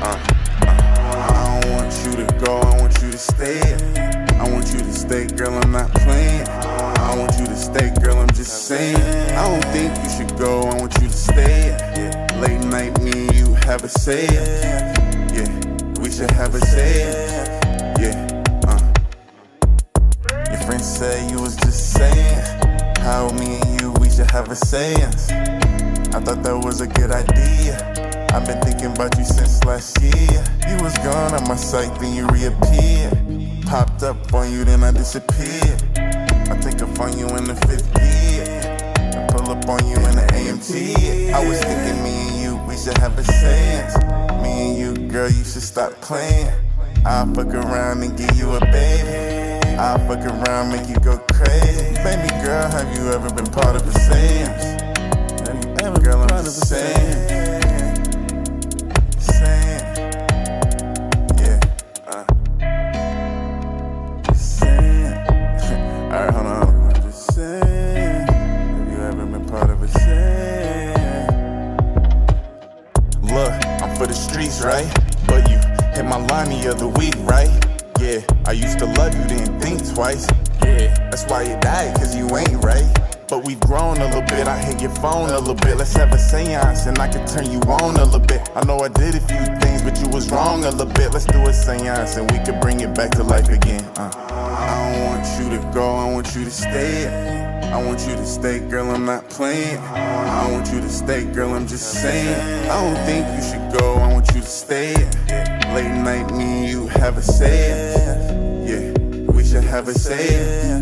Uh, I don't want you to go, I want you to stay. I want you to stay, girl, I'm not playing. I want you to stay, girl, I'm just saying. I don't think you should go, I want you to stay. Late night, me and you have a say. Yeah, we should have a say. Yeah, uh. Your friends say you was just saying how me and you we should have a seance. I thought that was a good idea. I've been thinking about you since last year. You was gone on my sight, then you reappeared. Popped up on you, then I disappeared. I think I on you in the fifth gear. I pull up on you in the AMT. I was thinking me and you, we should have a seance. Me and you, girl, you should stop playing. I'll fuck around and give you a baby. I'll fuck around, make you go crazy. Baby girl, have you ever been part of a seance? Streets, right? But you hit my line the other week, right? Yeah, I used to love you, didn't think twice. Yeah, that's why you died, cause you ain't right. But we've grown a little bit, I hit your phone a little bit. Let's have a seance and I can turn you on a little bit. I know I did a few things, but you was wrong a little bit. Let's do a seance and we can bring it back to life again. Uh. I don't want you to go, I want you to stay. I want you to stay, girl, I'm not playing. I want you to stay, girl, I'm just saying. I don't think you should go, I want you to stay. Late night, me and you have a say. Yeah, we should have a say.